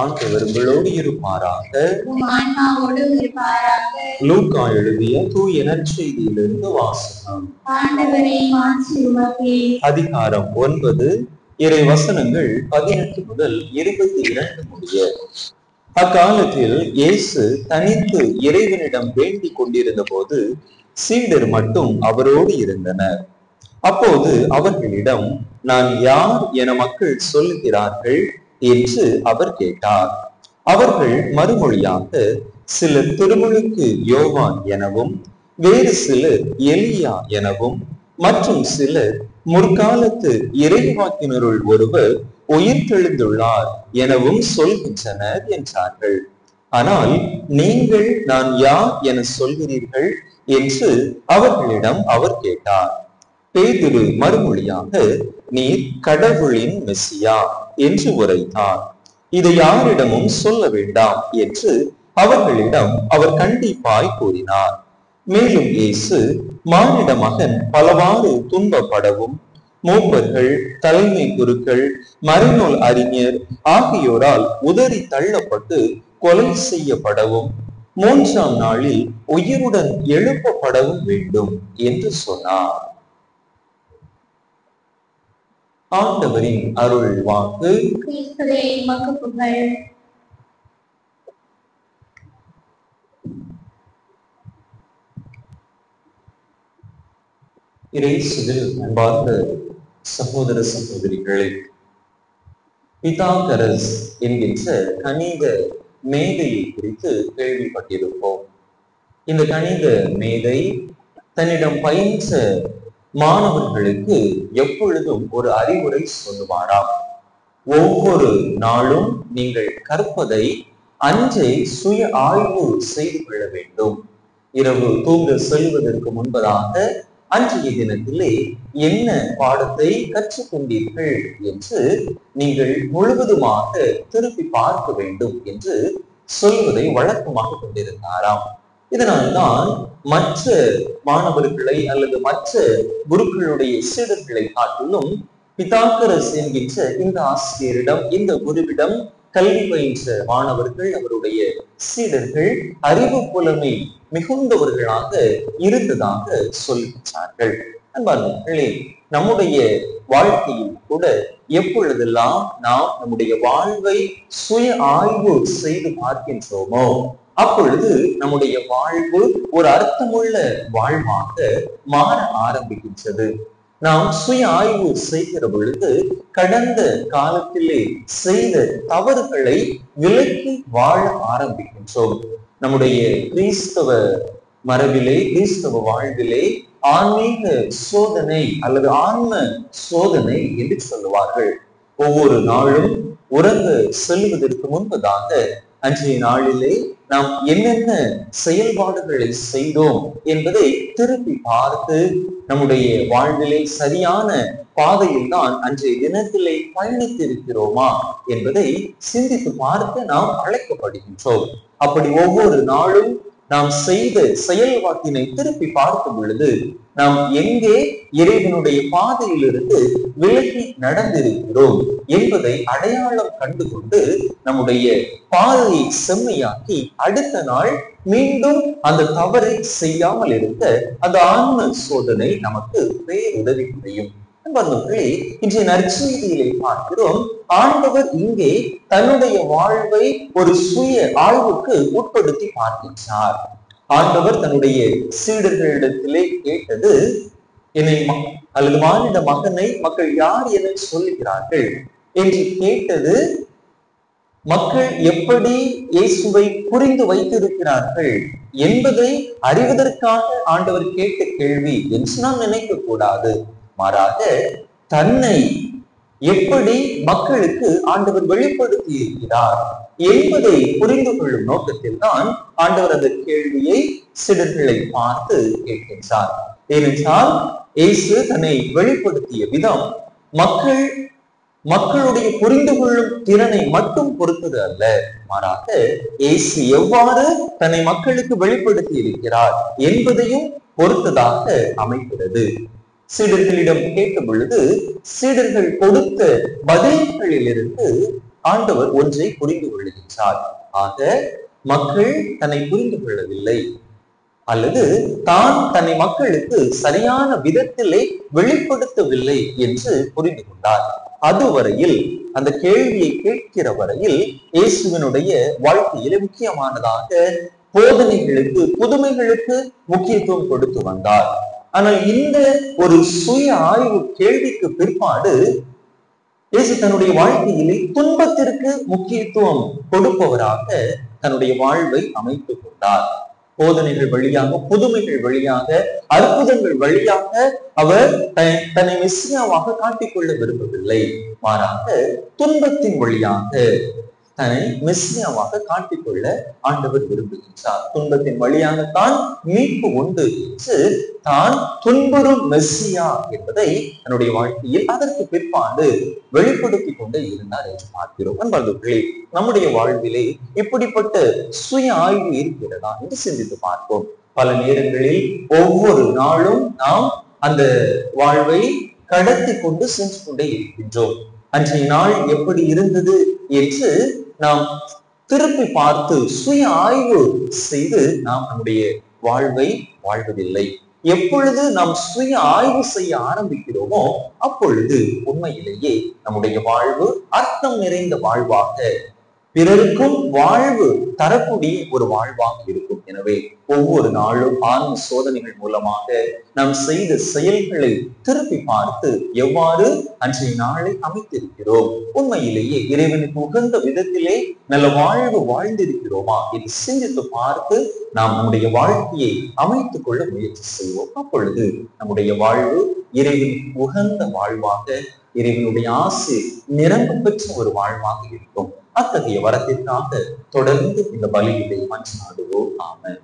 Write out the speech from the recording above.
ஆண்டவர் உங்களோடு இருப்பாராக. லூக்கா எழுதிய தூய நற்செய்தியிலிருந்து உமக்கே. அதிகாரம் ஒன்பது இறை வசனங்கள் பதினெட்டு முதல் இருபத்தி இரண்டு முடிய. அக்காலத்தில் இயேசு தனித்து இறைவனிடம் வேண்டிக் கொண்டிருந்த போது சீடர் மட்டும் அவரோடு இருந்தனர். அப்போது அவர்களிடம் நான் யார் என மக்கள் சொல்லுகிறார்கள். என்று அவர் கேட்டார். அவர்கள் மறுமொழியாக சிலர் திருமுழுக்கு யோவான் எனவும் வேறு சிலர் எலியா எனவும் மற்றும் சிலர் முற்காலத்து இறைவாக்கினருள் ஒருவர் உயிர் உயிர்த்தெழுந்துள்ளார் எனவும் சொல்கின்றனர் என்றார்கள். ஆனால் நீங்கள் நான் யார் என சொல்கிறீர்கள்? என்று அவர்களிடம் அவர் கேட்டார். பேதுரு மறுமொழியாக நீர் கடவுளின் மெசியா. என்று உரைத்தார். இதை யாரிடமும் சொல்ல வேண்டாம் என்று அவர்களிடம் அவர் கண்டிப்பாய் கூறினார். மேலும் இயேசு மானிட மகன் பலவாறு துன்பப்படவும் மூப்பர்கள் தலைமை குருக்கள் மறைநூல் அறிஞர் ஆகியோரால் உதறி தள்ளப்பட்டு கொலை செய்யப்படவும் மூன்றாம் நாளில் உயிருடன் எழுப்பப்படவும் வேண்டும் என்று சொன்னார். ஆண்டவரின் அருள் வாக்கு. இறைசுவில் அன்பார்ந்த சகோதர சகோதரிகளே பிதாகரஸ் என்கின்ற கணித மேதையை குறித்து கேள்விப்பட்டிருப்போம். இந்த கணித மேதை தன்னிடம் பயின்ற மாணவர்களுக்கு எப்பொழுதும் ஒரு அறிவுரை சொல்லுவாராம். ஒவ்வொரு நாளும் நீங்கள் கற்பதை அன்றே சுய ஆய்வு செய்து கொள்ள வேண்டும். இரவு தூங்க செல்வதற்கு முன்பதாக அன்றைய தினத்திலே என்ன பாடத்தை கற்றுக்கொண்டீர்கள் என்று நீங்கள் முழுவதுமாக திருப்பி பார்க்க வேண்டும் என்று சொல்வதை வழக்கமாக கொண்டிருந்தாராம். இதனால்தான் மற்ற மாணவர்களை அல்லது மற்ற குருக்களுடைய சீடர்களை காட்டிலும் பிதாக்கரஸ் என்கின்ற இந்த ஆசிரியரிடம் இந்த குருவிடம் கல்வி பயின்ற மாணவர்கள் அவருடைய சீடர்கள் அறிவு புலமை மிகுந்தவர்களாக இருந்ததாக சொல்கின்றார்கள். அன்பார்களே நம்முடைய வாழ்க்கையில் கூட எப்பொழுதெல்லாம் நாம் நம்முடைய வாழ்வை சுய ஆய்வு செய்து பார்க்கின்றோமோ அப்பொழுது நம்முடைய வாழ்வு ஒரு அர்த்தமுள்ள வாழ்வாக மாற ஆரம்பிக்கின்றது. நாம் சுய ஆய்வு செய்கிற பொழுது கடந்த காலத்திலே செய்த தவறுகளை விலக்கி வாழ ஆரம்பிக்கின்றோம். நம்முடைய கிறிஸ்தவ மரபிலே கிறிஸ்தவ வாழ்விலே ஆன்மீக சோதனை அல்லது ஆன்ம சோதனை என்று சொல்லுவார்கள். ஒவ்வொரு நாளும் உறங்க செல்வதற்கு முன்பதாக அன்றைய நாளிலே நாம் என்னென்ன செயல்பாடுகளை செய்தோம் என்பதை திருப்பி பார்த்து நம்முடைய வாழ்விலே சரியான பாதையில் தான் அன்றைய தினத்திலே பயணித்திருக்கிறோமா என்பதை சிந்தித்து பார்த்து நாம் அழைக்கப்படுகின்றோம். அப்படி ஒவ்வொரு நாளும் நாம் செய்த செயல்பாட்டினை திருப்பி பார்க்கும் பொழுது நாம் எங்கே இறைவனுடைய பாதையிலிருந்து விலகி நடந்திருக்கிறோம் என்பதை அடையாளம் கண்டுகொண்டு நம்முடைய பாதையை செம்மையாக்கி அடுத்த நாள் மீண்டும் அந்த தவறை செய்யாமல் இருக்க அந்த ஆன்ம சோதனை நமக்கு பேருதவி புரியும். அன்பார்ந்தவர்களே இன்றைய நற்செய்தியிலே பார்க்கிறோம். ஆண்டவர் இங்கே தன்னுடைய வாழ்வை ஒரு சுய ஆய்வுக்கு உட்படுத்தி பார்க்கின்றார். ஆண்டவர் தன்னுடைய சீடர்களிடத்திலே கேட்டது என்னை அல்லது மானிட மகனை மக்கள் யார் என சொல்லுகிறார்கள்? என்று கேட்டது மக்கள் எப்படி இயேசுவை புரிந்து வைத்திருக்கிறார்கள் என்பதை அறிவதற்காக ஆண்டவர் கேட்ட கேள்வி என்று நாம் நினைக்க கூடாது மாறாக தன்னை எப்படி மக்களுக்கு ஆண்டவர் வெளிப்படுத்தி இருக்கிறார் என்பதை புரிந்து கொள்ளும் நோக்கத்தில் தான் ஆண்டவர் அந்த கேள்வியை சிடர்களை பார்த்து கேட்கின்றார். ஏனென்றால் இயேசு தன்னை வெளிப்படுத்திய விதம் மக்கள் மக்களுடைய புரிந்து கொள்ளும் திறனை மட்டும் பொறுத்தது அல்ல. மாறாக இயேசு எவ்வாறு தன்னை மக்களுக்கு வெளிப்படுத்தி இருக்கிறார் என்பதையும் பொறுத்ததாக அமைகிறது. சீடர்களிடம் கேட்ட பொழுது சீடர்கள் கொடுத்த பதில்களிலிருந்து ஆண்டவர் ஒன்றை புரிந்து கொள்கின்றார் ஆக மக்கள் தன்னை புரிந்து கொள்ளவில்லை. அல்லது தான் தன்னை மக்களுக்கு சரியான விதத்திலே வெளிப்படுத்தவில்லை என்று புரிந்து கொண்டார். அதுவரையில் அந்த கேள்வியை கேட்கிற வரையில் இயேசுவினுடைய வாழ்க்கையிலே முக்கியமானதாக போதனைகளுக்கு புதுமைகளுக்கு முக்கியத்துவம் கொடுத்து வந்தார். ஆனால் இந்த ஒரு சுய ஆய்வு கேள்விக்கு பிற்பாடு இயேசு தன்னுடைய வாழ்க்கையிலே துன்பத்திற்கு முக்கியத்துவம் கொடுப்பவராக தன்னுடைய வாழ்வை அமைத்துக் கொண்டார். போதனைகள் வழியாக புதுமைகள் வழியாக அற்புதங்கள் வழியாக அவர் தன்னை மெஸ்ஸியாவாக காட்டிக்கொள்ள விரும்பவில்லை. மாறாக துன்பத்தின் வழியாக தன்னை மெஸ்ஸியாவாக காட்டிக்கொள்ள ஆண்டவர் விரும்புகின்றார். துன்பத்தின் வழியாகத்தான் மீட்பு உண்டு. என்று தான் துன்புறும் மெஸ்ஸியா என்பதை தன்னுடைய வாழ்க்கையில் அதற்கு பிற்பாடு வெளிப்படுத்திக் கொண்டே இருந்தார் என்று பார்க்கிறோம். அன்பர்களே நம்முடைய வாழ்விலே இப்படிப்பட்ட சுய ஆய்வு இருக்கிறதா என்று சிந்தித்து பார்ப்போம். பல நேரங்களில் ஒவ்வொரு நாளும் நாம் அந்த வாழ்வை கடத்தி கொண்டு சென்று கொண்டே இருக்கின்றோம். அன்றைய நாள் எப்படி இருந்தது என்று நாம் திருப்பி பார்த்து சுய ஆய்வு செய்து நாம் நம்முடைய வாழ்வை வாழ்வதில்லை. எப்பொழுது நாம் சுய ஆய்வு செய்ய ஆரம்பிக்கிறோமோ அப்பொழுது உண்மையிலேயே நம்முடைய வாழ்வு அர்த்தம் நிறைந்த வாழ்வாக பிறருக்கும் வாழ்வு தரக்கூடிய ஒரு வாழ்வாக இருக்கும். எனவே ஒவ்வொரு நாளும் ஆன்ம சோதனைகள் மூலமாக நாம் செய்த செயல்களை திருப்பி பார்த்து எவ்வாறு அன்றைய நாளை அமைத்திருக்கிறோம்? உண்மையிலேயே இறைவனுக்கு உகந்த விதத்திலே நல்ல வாழ்வு வாழ்ந்திருக்கிறோமா? என்று சிந்தித்து பார்த்து நாம் நம்முடைய வாழ்க்கையை அமைத்துக் கொள்ள முயற்சி செய்வோம். அப்பொழுது நம்முடைய வாழ்வு இறைவனுக்கு உகந்த வாழ்வாக இறைவனுடைய ஆசை நிரம்ப பெற்ற ஒரு வாழ்வாக இருக்கும். அத்தகைய வரத்திற்காக தொடர்ந்து இந்த பலியிடை மன்றாடுவோம். ஆமன்.